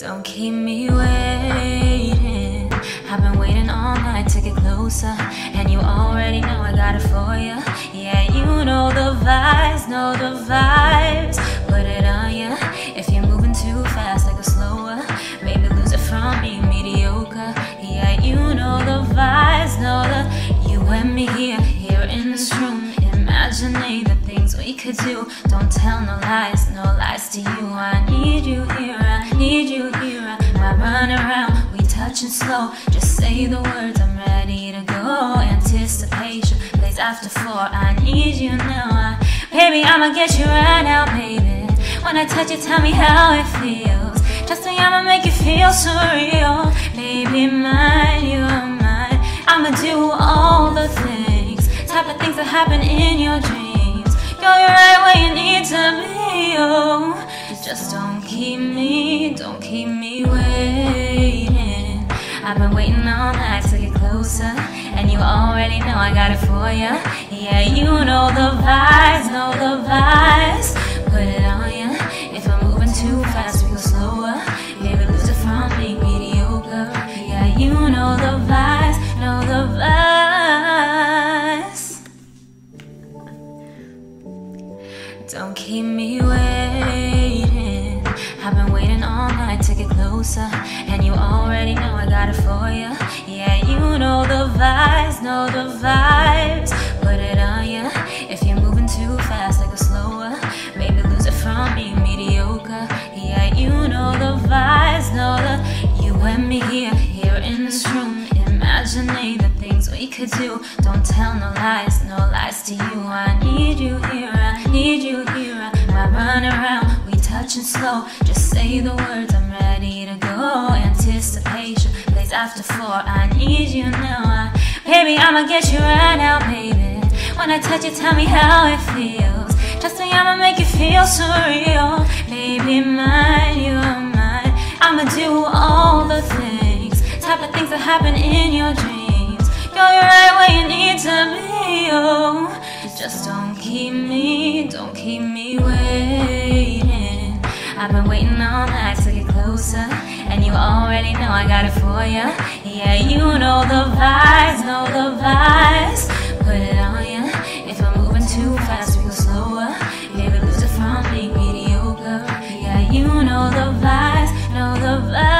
Don't keep me waiting. I've been waiting all night to get closer, and you already know I got it for you. Yeah, you know the vibes, know the vibes. Put it on ya. If you're moving too fast, I go slower. Maybe lose it from being mediocre. Yeah, you know the vibes, know the you and me here, here in this room. Imagining the things we could do. Don't tell no lies, no lies to you. I need you here, I slow. Just say the words, I'm ready to go. Anticipation plays after four. I need you now, I, baby. I'ma get you right now, baby. When I touch you, tell me how it feels. Trust me, I'ma make you feel so real. Baby, mine, you are mine. I'ma do all the things, type of things that happen in your dreams. You're right where you need to be. Oh, just don't keep me, don't keep me waiting. I've been waiting all night to get closer, and you already know I got it for you. Yeah, you know the vibes, know the vibes. Put it on ya. If I'm moving too fast, we go slower. Maybe lose it from being mediocre. Yeah, you know the vibes, know the vibes. Don't keep me waiting. Closer, and you already know I got it for you. Yeah, you know the vibes, know the vibes. Put it on ya. If you're moving too fast, I go slower. Maybe lose it from being mediocre. Yeah, you know the vibes, know the you and me here, here in this room. Imagining the things we could do. Don't tell no lies, no lies to you. I need you here, I need you here. I run around, we touching slow. Just say the words, after four. I need you now, baby. I'ma get you right now, baby. When I touch you, tell me how it feels. Trust me, I'ma make you feel so real. Baby, mine, you are mine. I'ma do all the things, type of things that happen in your dreams. You're right where you need to be. Oh, just don't keep me, don't keep me waiting. I've been waiting all night to get closer, and you already know I got it for ya. Yeah, you know the vibes, know the vibes. Put it on ya. If I'm moving too fast, we go slower. Baby, lose it from being mediocre. Yeah, you know the vibes, know the vibes.